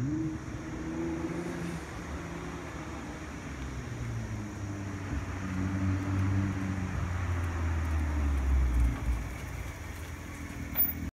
Mm-hmm.